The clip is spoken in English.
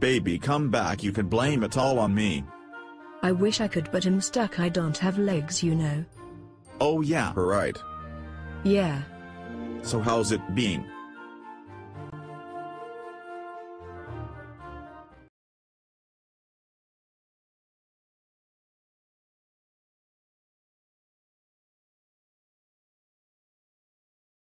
Baby come back you can blame it all on me. I wish I could but I'm stuck I don't have legs you know. Oh yeah right. Yeah. So how's it been?